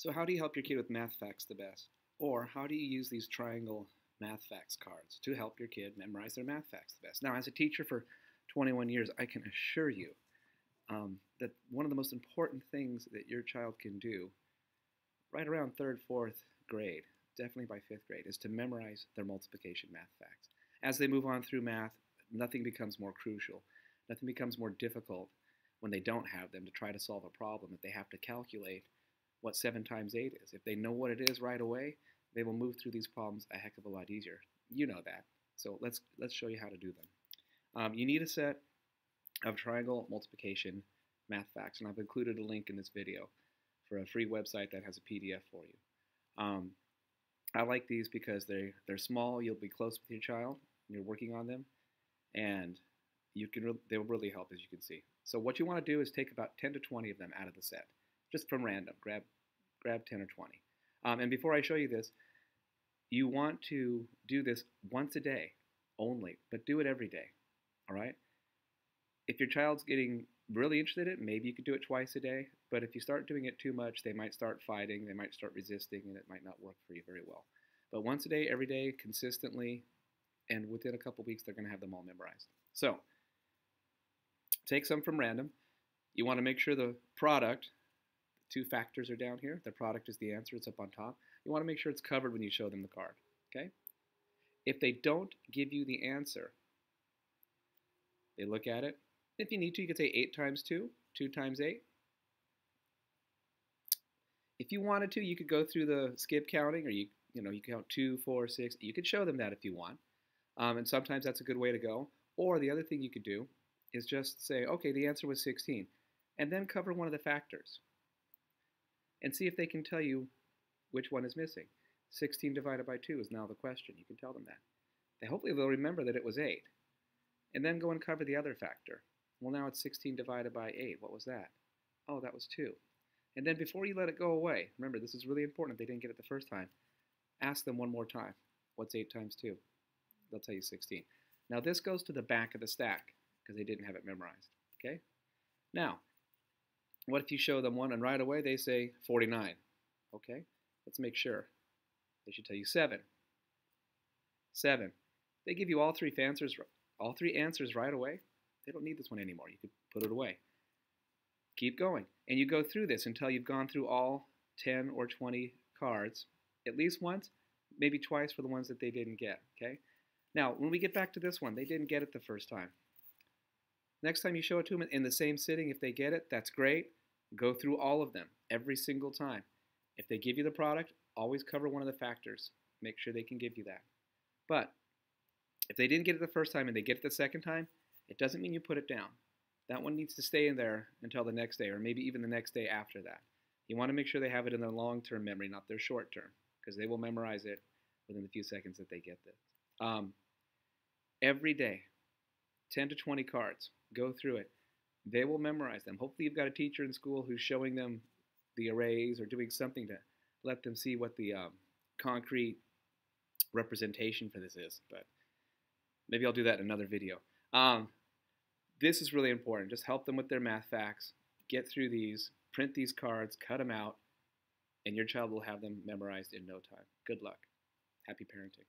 So how do you help your kid with math facts the best? Or how do you use these triangle math facts cards to help your kid memorize their math facts the best? Now, as a teacher for 21 years, I can assure you um, that one of the most important things that your child can do right around third, fourth grade, definitely by fifth grade, is to memorize their multiplication math facts. As they move on through math, nothing becomes more crucial. Nothing becomes more difficult when they don't have them to try to solve a problem that they have to calculate what 7 times 8 is. If they know what it is right away, they will move through these problems a heck of a lot easier. You know that. So let's, let's show you how to do them. Um, you need a set of triangle multiplication math facts, and I've included a link in this video for a free website that has a PDF for you. Um, I like these because they they're small. You'll be close with your child. You're working on them, and you can they will really help as you can see. So what you want to do is take about 10 to 20 of them out of the set just from random. Grab, grab 10 or 20. Um, and before I show you this, you want to do this once a day only, but do it every day. All right? If your child's getting really interested in it, maybe you could do it twice a day. But if you start doing it too much, they might start fighting, they might start resisting, and it might not work for you very well. But once a day, every day, consistently, and within a couple weeks, they're going to have them all memorized. So, take some from random. You want to make sure the product two factors are down here. The product is the answer. It's up on top. You want to make sure it's covered when you show them the card. Okay? If they don't give you the answer, they look at it. If you need to, you could say 8 times 2, 2 times 8. If you wanted to, you could go through the skip counting, or you you know you count 2, 4, 6. You could show them that if you want. Um, and sometimes that's a good way to go. Or the other thing you could do is just say, okay, the answer was 16, and then cover one of the factors and see if they can tell you which one is missing. 16 divided by 2 is now the question. You can tell them that. They, hopefully they'll remember that it was 8. And then go and cover the other factor. Well, now it's 16 divided by 8. What was that? Oh, that was 2. And then before you let it go away, remember this is really important if they didn't get it the first time, ask them one more time. What's 8 times 2? They'll tell you 16. Now this goes to the back of the stack because they didn't have it memorized. Okay? Now, what if you show them one and right away they say 49? Okay, let's make sure. They should tell you 7. 7. They give you all three answers, all three answers right away. They don't need this one anymore. You could put it away. Keep going. And you go through this until you've gone through all 10 or 20 cards, at least once, maybe twice for the ones that they didn't get, okay? Now, when we get back to this one, they didn't get it the first time. Next time you show it to them in the same sitting, if they get it, that's great. Go through all of them every single time. If they give you the product, always cover one of the factors. Make sure they can give you that. But if they didn't get it the first time and they get it the second time, it doesn't mean you put it down. That one needs to stay in there until the next day or maybe even the next day after that. You want to make sure they have it in their long-term memory, not their short-term, because they will memorize it within the few seconds that they get this. Um, every day, 10 to 20 cards. Go through it. They will memorize them. Hopefully, you've got a teacher in school who's showing them the arrays or doing something to let them see what the um, concrete representation for this is. But maybe I'll do that in another video. Um, this is really important. Just help them with their math facts. Get through these, print these cards, cut them out, and your child will have them memorized in no time. Good luck. Happy parenting.